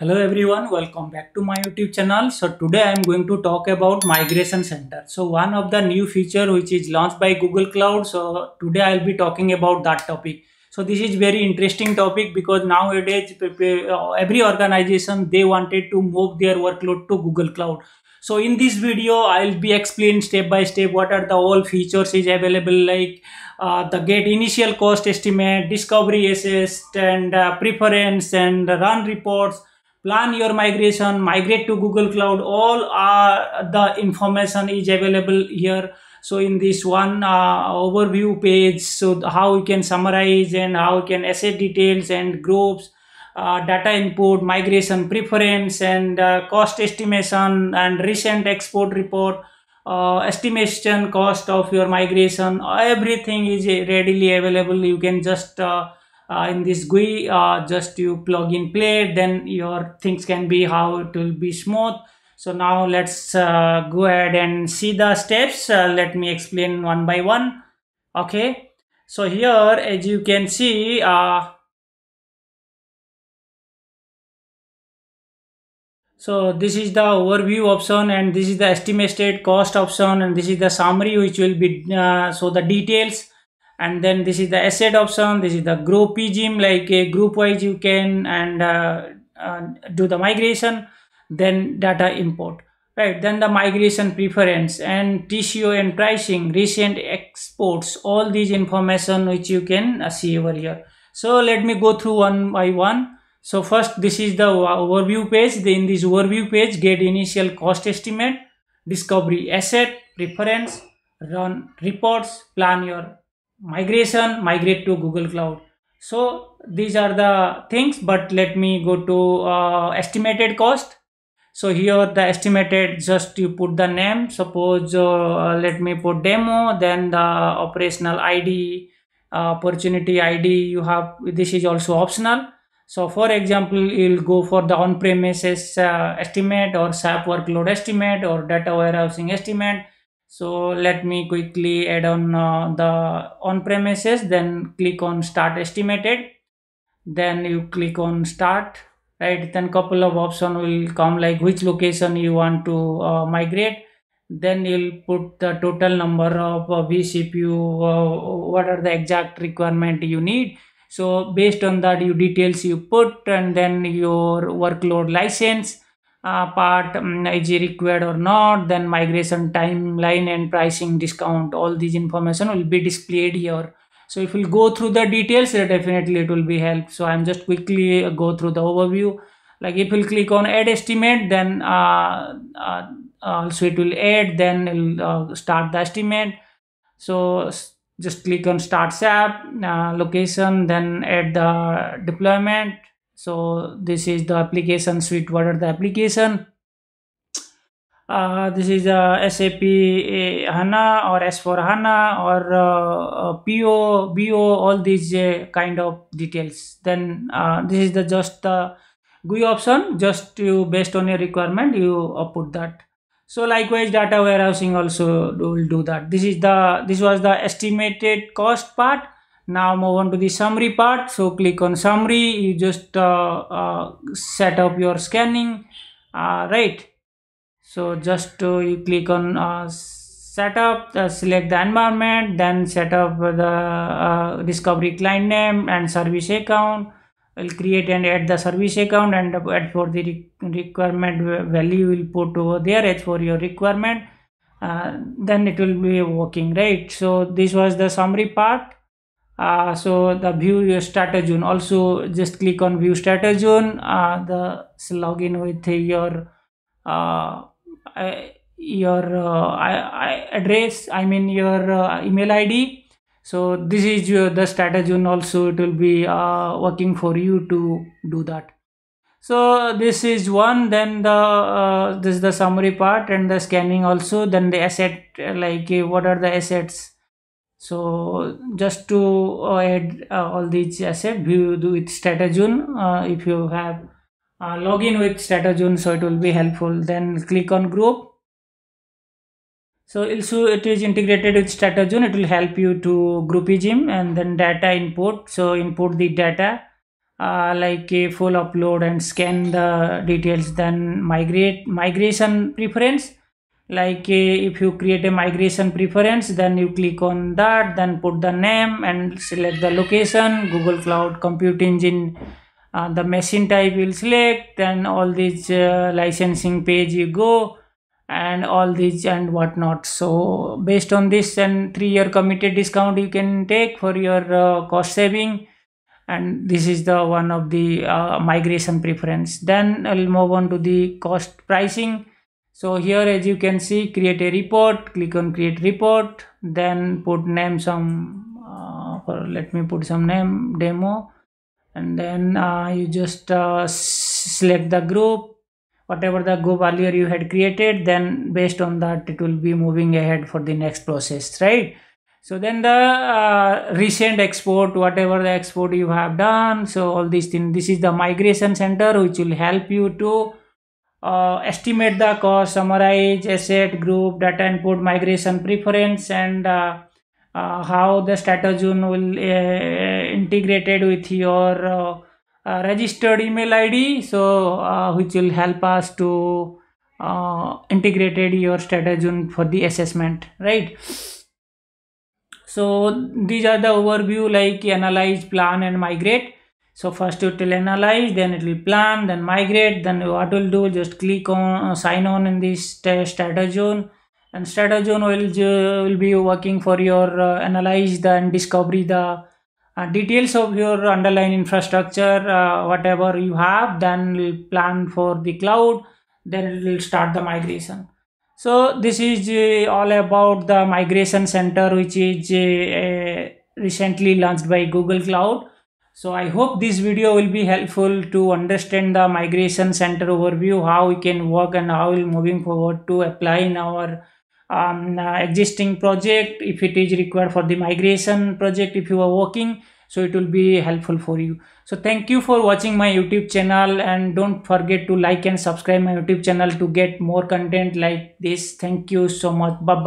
Hello everyone, welcome back to my YouTube channel. So today I am going to talk about Migration Center. So one of the new feature which is launched by Google Cloud. So today I will be talking about that topic. So this is very interesting topic because nowadays every organization they wanted to move their workload to Google Cloud. So in this video I will be explain step by step what are the all features is available like uh, the get initial cost estimate, discovery assist and uh, preference and run reports plan your migration migrate to google cloud. All are the information is available here. So in this one uh, overview page so how you can summarize and how you can asset details and groups uh, data input migration preference and uh, cost estimation and recent export report uh, estimation cost of your migration. Everything is readily available. You can just uh, in this GUI uh, just you plug in play then your things can be how it will be smooth. So now let's uh, go ahead and see the steps. Uh, let me explain one by one. Okay. So here as you can see uh, so this is the overview option and this is the estimated cost option and this is the summary which will be uh, so the details and then this is the asset option this is the group pgm like a group wise you can and uh, uh, do the migration then data import right? Then the migration preference and tco and pricing recent exports all these information which you can uh, see over here. So let me go through one by one. So first this is the overview page. In this overview page get initial cost estimate discovery asset preference run reports plan your migration migrate to google cloud. So these are the things but let me go to uh, estimated cost. So here the estimated just you put the name. Suppose uh, let me put demo then the operational id uh, opportunity id you have this is also optional. So for example you'll go for the on-premises uh, estimate or sap workload estimate or data warehousing estimate so let me quickly add on uh, the on premises then click on start estimated. Then you click on start right? Then couple of option will come like which location you want to uh, migrate. Then you'll put the total number of uh, vcpu uh, what are the exact requirement you need. So based on that you details you put and then your workload license uh, part um, is required or not then migration timeline and pricing discount all these information will be displayed here. So if we'll go through the details definitely it will be help. So i'm just quickly go through the overview. Like if we'll click on add estimate then uh, uh, also it will add then it'll uh, start the estimate. So just click on start sap uh, location then add the deployment so this is the application suite what are the application uh, this is a SAP HANA or S4 HANA or uh, PO, BO, all these uh, kind of details. Then uh, this is the just the GUI option, just you based on your requirement, you uh, put that. So likewise, data warehousing also will do that. This is the this was the estimated cost part now move on to the summary part. So click on summary. You just uh, uh, set up your scanning. Uh, right. So just you click on uh, setup uh, select the environment then set up the uh, discovery client name and service account. Will create and add the service account and add for the re requirement value will put over there as for your requirement. Then it will be working right? So this was the summary part uh, so the view your strategy also just click on view strategy uh, the login with your uh, your uh, address i mean your uh, email id so this is your the strategy also. It will be uh, working for you to do that. So this is one. Then the uh, this is the summary part and the scanning also. Then the asset like what are the assets so just to uh, add uh, all these assets view with Stratozone uh, if you have uh, login with Stratozone so it will be helpful. Then click on group. So also it is integrated with Stratozone it will help you to group gym and then data input so input the data uh, like a full upload and scan the details then migrate migration preference like uh, if you create a migration preference then you click on that then put the name and select the location. Google cloud compute engine uh, the machine type will select then all these uh, licensing page you go and all these and whatnot. So based on this and three year committed discount you can take for your uh, cost saving. And this is the one of the uh, migration preference. Then i'll move on to the cost pricing so here as you can see create a report click on create report then put name some uh, for, let me put some name demo and then uh, you just uh, select the group. Whatever the group earlier you had created then based on that it will be moving ahead for the next process right? So then the uh, recent export whatever the export you have done so all these things this is the migration center which will help you to uh, estimate the cost summarize asset group data input migration preference and uh, uh, how the Stratozone will uh, integrated with your uh, uh, registered email id so which will help us to integrated your Stratozone for the assessment right? So these are the overview like analyze plan and migrate so first it will analyze then it will plan then migrate then what will do? Just click on uh, sign on in this Stratozone and Stratozone will, will be working for your uh, analyze the and discovery the uh, details of your underlying infrastructure uh, whatever you have then we'll plan for the cloud then it will start the migration. So this is uh, all about the migration center which is uh, recently launched by google cloud so i hope this video will be helpful to understand the migration center overview how we can work and how we're moving forward to apply in our um, uh, existing project. If it is required for the migration project if you are working so it will be helpful for you. So thank you for watching my youtube channel and don't forget to like and subscribe my youtube channel to get more content like this. Thank you so much. Bye bye